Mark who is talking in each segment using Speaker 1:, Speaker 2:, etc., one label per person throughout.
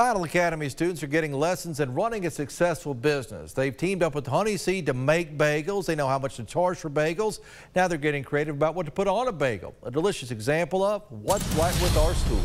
Speaker 1: Battle Academy students are getting lessons in running a successful business. They've teamed up with Honeyseed to make bagels. They know how much to charge for bagels. Now they're getting creative about what to put on a bagel. A delicious example of what's right with our school.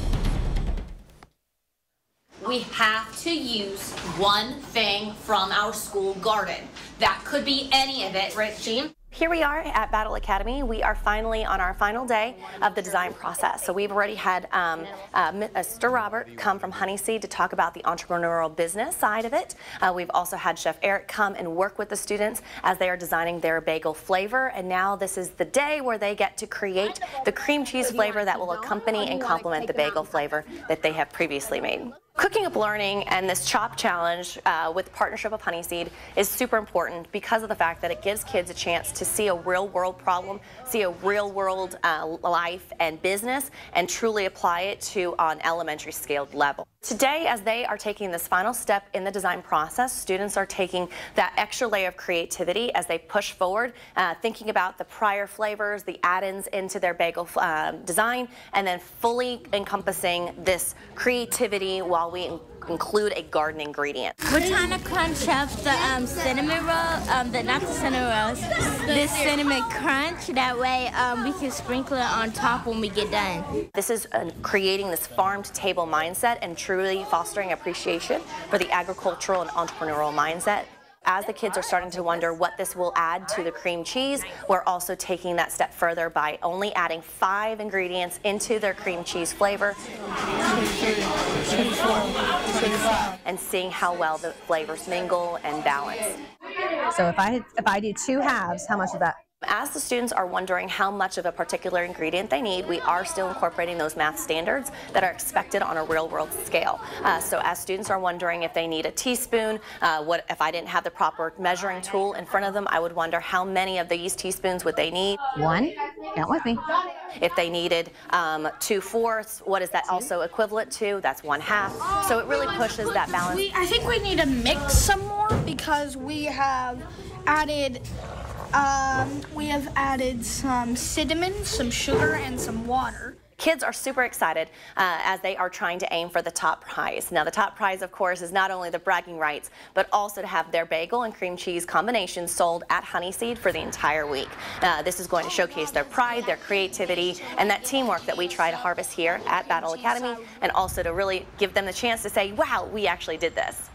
Speaker 2: We have to use one thing from our school garden. That could be any of it, right, Jean?
Speaker 3: Here we are at Battle Academy. We are finally on our final day of the design process. So we've already had um, uh, Mr. Robert come from Honeyseed to talk about the entrepreneurial business side of it. Uh, we've also had Chef Eric come and work with the students as they are designing their bagel flavor. And now this is the day where they get to create the cream cheese flavor that will accompany and complement the bagel flavor that they have previously made. Cooking Up Learning and this CHOP challenge uh, with partnership of Honeyseed is super important because of the fact that it gives kids a chance to see a real world problem, see a real world uh, life and business, and truly apply it to an elementary scaled level. Today, as they are taking this final step in the design process, students are taking that extra layer of creativity as they push forward, uh, thinking about the prior flavors, the add-ins into their bagel um, design, and then fully encompassing this creativity while we include a garden ingredient.
Speaker 4: We're trying to crunch up the um, cinnamon roll, um, the, not the cinnamon rolls, the cinnamon crunch. That way um, we can sprinkle it on top when we get done.
Speaker 3: This is uh, creating this farm to table mindset and truly fostering appreciation for the agricultural and entrepreneurial mindset as the kids are starting to wonder what this will add to the cream cheese, we're also taking that step further by only adding five ingredients into their cream cheese flavor and seeing how well the flavors mingle and balance.
Speaker 5: So if I if I do two halves, how much is that?
Speaker 3: As the students are wondering how much of a particular ingredient they need, we are still incorporating those math standards that are expected on a real world scale. Uh, so as students are wondering if they need a teaspoon, uh, what if I didn't have the proper measuring tool in front of them, I would wonder how many of these teaspoons would they need?
Speaker 5: One, count with me.
Speaker 3: If they needed um, two fourths, what is that also equivalent to? That's one half. So it really pushes that balance.
Speaker 6: We, I think we need to mix some more because we have added um, we have added some cinnamon, some sugar, and some water.
Speaker 3: Kids are super excited uh, as they are trying to aim for the top prize. Now, the top prize, of course, is not only the bragging rights, but also to have their bagel and cream cheese combination sold at Honeyseed for the entire week. Uh, this is going to showcase their pride, their creativity, and that teamwork that we try to harvest here at Battle Academy, and also to really give them the chance to say, wow, we actually did this.